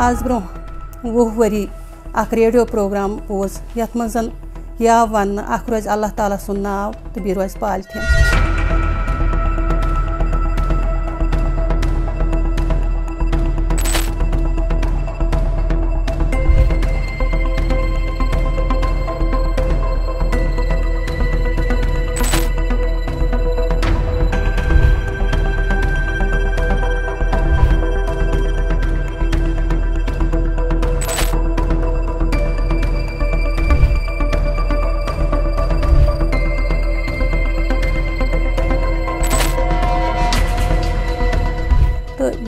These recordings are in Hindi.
आज ब्रो वुह वरी अख रेडियो प्रोग्राम बोज ये वन अख रोज अल्लाह ताला सुन नाव तो बी रोज पालथीन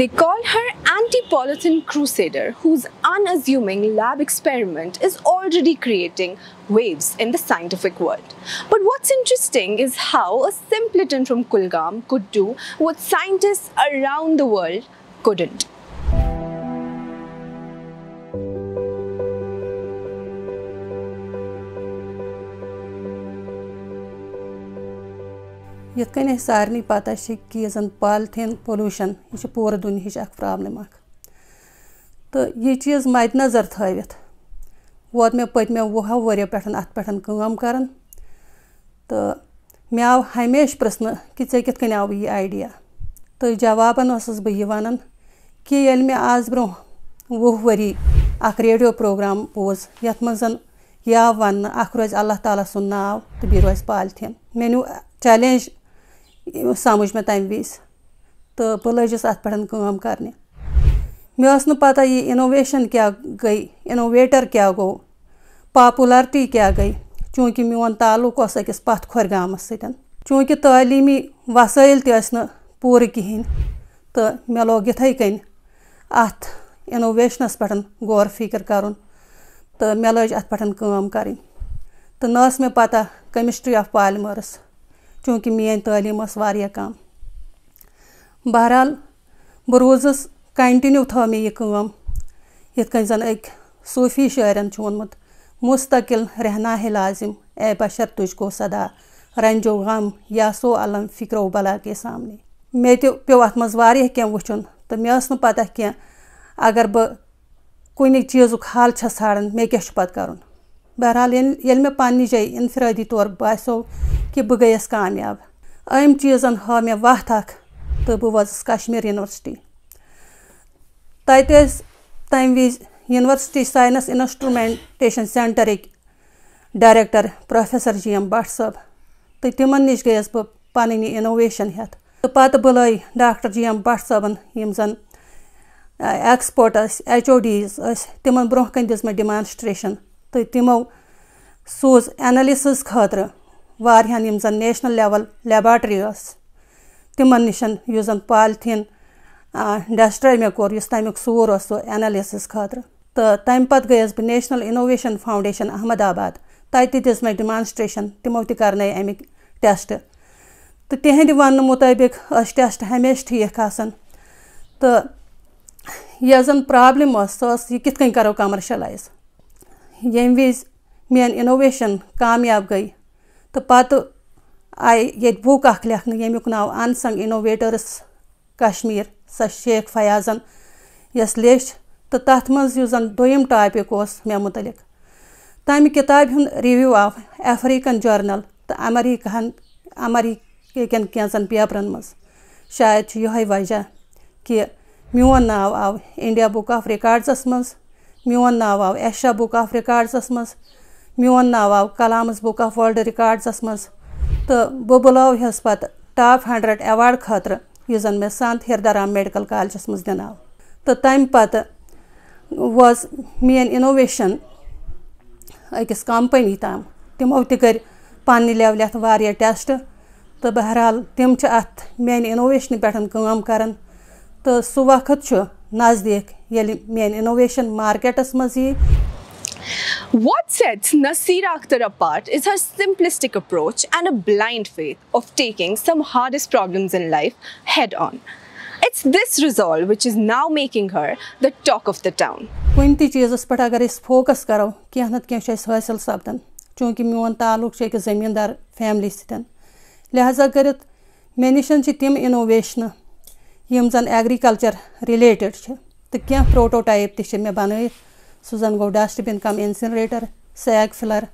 They call her anti-politan crusader whose unassuming lab experiment is already creating waves in the scientific world. But what's interesting is how a simpleton from Kulgam could do what scientists around the world couldn't. यथ कन सारे पता कि यह जन पॉलीथीन पोल्यूशन यह पूरे दुनिया प्रॉब्लम तो यह चीज़ मद्दनज़र थवित वोत मे पत्मे वुहो वरियो पे अत पे कम कर तो मे आव हमेश प्रश्न कि ऐ कित आव यह आइडिया तो जवाबन बह यह वन कि ये मे आज ब्रो वुह वरी अख रेडियो प्रोग्राम बोज यथ मज यह वन अख रोज अल्लाह ताला सुन नाव तो बी रोज पॉलीथीन मे न्यू चैलेंज समझ में तम विज तो बह लजस अत पे कम कर मे पता ये इनोवेशन क्या गई इनोवेटर क्या गो पॉपुलरिटी क्या गई चूँकि मोन ताल्लुक अकिस पथ खोर गाम सतन चूँकि तालीमी वसाइल तह पूर कहें तो मे लोग इथे कन अत इनोवेशनस पे गौर फ़िक्र कर तो मे लज अत पे कम। कर तो न मे पता केमिस्ट्री ऑफ़ पॉलीमर्स चूँकि मेन तालीम कम बहरहाल बह रोज़स कंटिन्यू थो मे यह कम। यथ जन अक सूफ़ी शायरन वोनमुत मुस्तकिल रहना है लाजिम ए बशर तुझको सदा, रंजो गम या सो अलम फ़िक्रो बला के सामने। मे तो पे अत मज क्या वुचन? तो मे पता क्या? अगर बह कुन चीज़ हल ान मे क्या पत कर? बहरहाल ये मे पन्नी जाए इनफरादी तौर बासो कि बह गयस कामयाब अम चीज़न हा मे वत तो बह वस कश्मीर यूनिवर्सिटी तत तम Vij university science instrumentation centre director professor G M Bhat सब तो तिमन नश गयस बह पन इनोवेशन हेत तो पत बुलाई डॉक्टर जी एम भट सबन यम जन एक्सपर्ट एच ओ डीज तिमन ब्रोह कन दिस मे डिमानस्ट्रेशन तो तिमो सूज एनालिसिस खतर वारियान यम जन नेशनल लेवल लेबार्टरी तिमन निशन युस जन पॉलीथीन डस्ट्राय मे कोर युस तमिक सूर सो एनालिसिस खतर। तो तम पत गयस बह नेशनल इनोवेशन फाउंडेशन अहमदाबाद। तत दिस मे डिमानस्ट्रेशन तिमो त करने अमिक टेस्ट। तो तिहंद वन मुताबिक टेस्ट हमेशा ठीक आसान। तो यह जन प्रॉब्लम सो यह कित कमर्शलाइज ये विज मेन इनोवेशन कामयाब गई। तो पत आई ये बुक अख लेखन यमुक नाव अनसंग इनोवेटर्स कश्मीर स शेख फयाजन यस लेच तो तथ मज जन दोम टॉपिक मे मुतलिक तम किताब हूँ रिव्यू आफ अफ्रीकन जर्नल तो अमरीकन अमरीकन कैंसन पेपरन मज शायद यह वजह कि मोन नाव आव इंडिया बुक ऑफ़ रिकॉर्ड्स मज मोन नाव आव एशा बुक ऑफ़ रिकॉर्ड्स मज मोन नाव आव कलामस बुक ऑफ़ वर्ल्ड रिकॉर्ड्स मज तो बह बुलावस पे टॉप हंड्रेड एवार्ड खतर जन मे संत हिरदाराम मेडिकल कॉलेजस मज दिन तो तम पत वॉज़ मेन इनोवेशन अकिस कंपनी तम। तमो तर पन्ने लेवल वारिया टेस्ट। तो बहरहाल तम मेन इनोवेशन पे कम कर तो सह वक्त नज़दीक ये मेन इनोवेशन मार्केटस मज What sets Nasira Akhtar apart is her simplistic approach and a blind faith of taking some hardest problems in life head on. It's this resolve which is now making her the talk of the town. कुन ती चीज़स पे अगर फोकस करो कह नत कह हासिल सपदान चूँकि मोन ताल्लुक एक ज़मींदार फैमिली सतन लिहाजा कर मे नश तम इनोवेशन यम जन एग्रीकल्चर रिलेटेड तो क्या प्रोटोटाइप ते मे बन सह जन गो डस्टबिन कम इंसिनरेटर सैग फिलर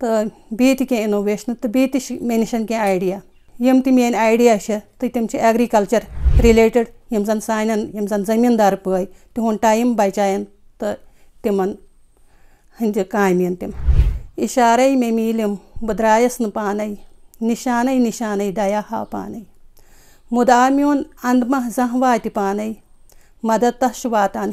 तो बी कह इनोवेशन तो बी मे नश कह आइडिया यम त मेन आइडिया तो तम एग्रीकल्चर रिलेटेड यम जन सान यम जन जमींदार पे तिहुंद टाइम बचान तो तिम हंद कामन तम इशारे मे मिलम बह द्रायस न पान निशान निशान दया हा पान मुदा मोन अंदमा जह वात पान मदद तस वातान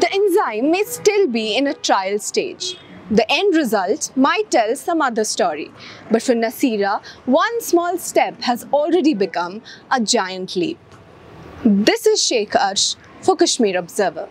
The enzyme may still be in a trial stage. The end result might tell some other story. But for Nasira, one small step has already become a giant leap. This is Sheikh Arsh for Kashmir Observer.